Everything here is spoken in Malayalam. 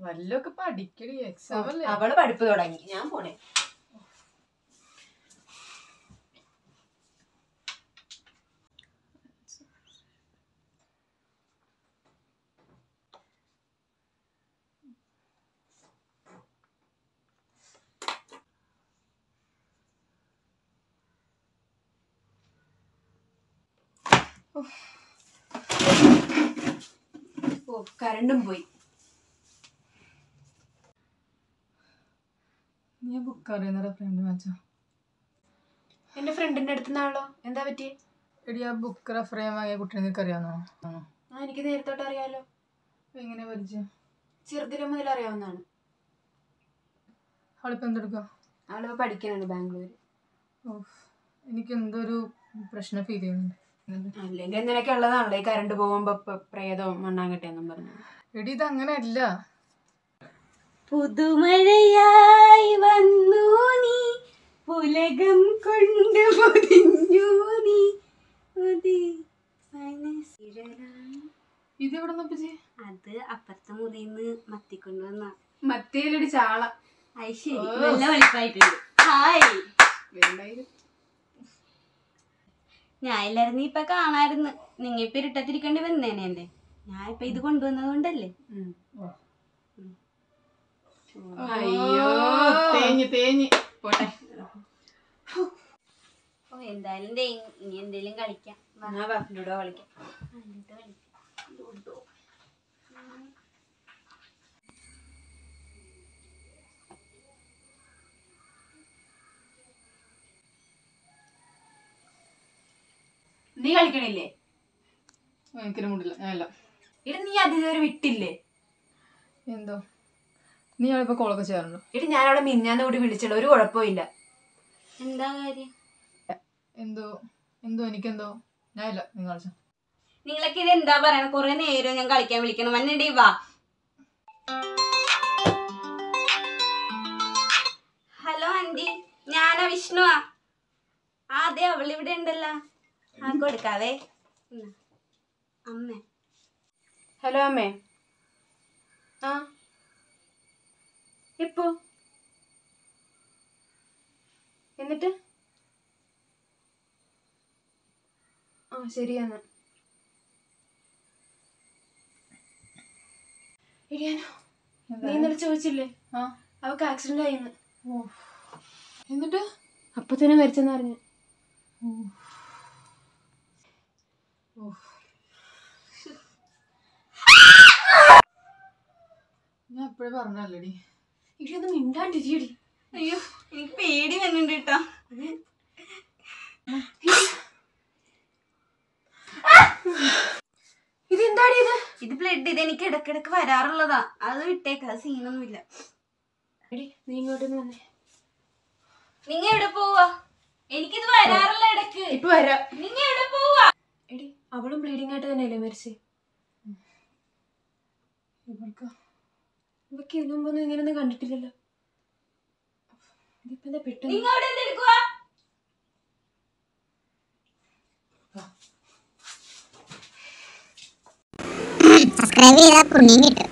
വല്ലൊക്കെ പഠിക്കടി എക്സാം അല്ലേ? അവൾ പഠിപ്പ് തുടങ്ങി. ഞാൻ പോണേ. കരണ്ടും പോയി. നീ ബുക്ക് അറിയുന്ന ഫ്രണ്ട് വാച്ചാ എന്റെ ഫ്രണ്ടിന്റെ അടുത്തുനിന്നാണല്ലോ എന്താ പറ്റി എടി ആ ബുക്ക് റെഫർ ചെയ്യാൻ വാങ്ങിയ കുട്ടീനെ നിനക്ക് അറിയാവുന്നോ ആ എനിക്ക് നേരത്തോട്ട് അറിയാലോ. എങ്ങനെ പരിചയം? ചെറുതിലെ മുതൽ അറിയാവുന്നതാണ്. അവളിപ്പോ എന്തെടുക്കുക അവളിപ്പോ പഠിക്കാനാണ് ബാംഗ്ലൂർ ഓഫ് എനിക്ക് എന്തൊരു പ്രശ്നം ഫീൽ ചെയ്യുന്നുണ്ട്. അല്ലെങ്കിൽ എന്തിനൊക്കെ ഉള്ളതാണല്ലോ ഈ കരണ്ട് പോകുമ്പോ പ്രേതവും മണ്ണാങ്കട്ടെന്നും പറഞ്ഞു. എടി ഇത് അങ്ങനെ അല്ല പുതുമഴയായി വന്നു നീ. പുലകം കൊണ്ട് പൊതിഞ്ഞു നീ. ഇത് എവിടെ അത് അപ്പുറത്തെ മുറിന്ന് മത്തിക്കൊണ്ടുവന്ന മത്തിയിലൊരു ചാള. അത് ശരി. നല്ല വലിപ്പായിട്ടുണ്ട് ഹായ്. ഞാൻ എല്ലാരും ഇപ്പൊ കാണായിരുന്നു നിങ്ങ ഇപ്പൊ ഇരുട്ടത്തിരിക്കേണ്ടി വന്നേനെ അല്ലേ? ഞാൻ ഇപ്പൊ ഇത് കൊണ്ടുവന്നത് കൊണ്ടല്ലേ? അയ്യോ തേഞ്ഞ് തേഞ്ഞ്. പോട്ടെ. ഓ എന്തായാലും ഇനി എന്തേലും കളിക്കാം. ലുഡോ കളിക്കാം. ലുഡോ. നീ കളിക്കണില്ലേ? എനിക്കൊരു മുടില്ല ഞാനല്ല. ഇട നീ അതിഥി വിട്ടില്ലേ? എന്തോ? നീ അവളിപ്പോ കോളൊക്കെ ചെയ്യാറുണ്ടോ? എടി ഞാൻ അവിടെ മിന്നാന്ന് കൂടി വിളിച്ചല്ലോ. ഒരു കുഴപ്പമില്ല എന്താ കാര്യം? എന്തോ എന്തോ എനിക്കെന്തോ. ഞാനില്ല നിങ്ങൾ കളിച്ചോ നിങ്ങളൊക്കെ ഇത് എന്താ പറയണ? കൊറേ നേരം ഞാൻ കളിക്കാൻ വിളിക്കണം വന്നിടി വാ. ഹലോ ആന്റി ഞാനാ വിഷ്ണുവാ. ആ അതെ അവളിവിടെ ഉണ്ടല്ലോ. ആ കൊടുക്കാവേ. അമ്മേ. ഹലോ അമ്മേ. ആ എപ്പോ എന്നിട്ട്? ആ ശരിയാണ് ഇടിയാനോ നീ ഇന്നലെ ചോദിച്ചില്ലേ? ആ. അവക്ക് ആക്സിഡന്റ് ആയിന്ന് ഓ എന്നിട്ട്? അപ്പൊ തന്നെ മരിച്ചെന്ന് പറഞ്ഞു. ഞാൻ എപ്പോഴും പറഞ്ഞല്ലേടി ഇടി ഒന്ന് മിണ്ടാണ്ടിരിയടി അയ്യോ എനിക്ക് പേടി വരുന്നുണ്ട് കേട്ടോ. ഇതെന്താടി ഇത്? ഇത് ബ്ലഡ് ഇത് എനിക്ക് ഇടക്കിടക്ക് വരാറുള്ളതാ. അത് വിട്ടേക്ക സീനൊന്നുമില്ല. നീ ഇങ്ങോട്ടൊന്ന് വന്നേ. നിങ്ങ എവിടെ പോവാ? എനിക്കിത് വരാറുള്ള ഇടയ്ക്ക് ഇപ്പൊ വരാം. നിങ്ങ എവിടെ പോവാ? എടി അവളും ബ്ലീഡിംഗ് ആയിട്ട് തന്നെയല്ലേ മരിച്ചേ? ഇവൾക്ക് ഇവക്ക് ഇതിനു മുമ്പൊന്നും ഇങ്ങനെയൊന്നും കണ്ടിട്ടില്ലല്ലോ. ഇതിപ്പോ എന്താ പെട്ടെന്ന്? സബ്സ്ക്രൈബ് ചെയ്താൽ പുണ്യം കിട്ടും.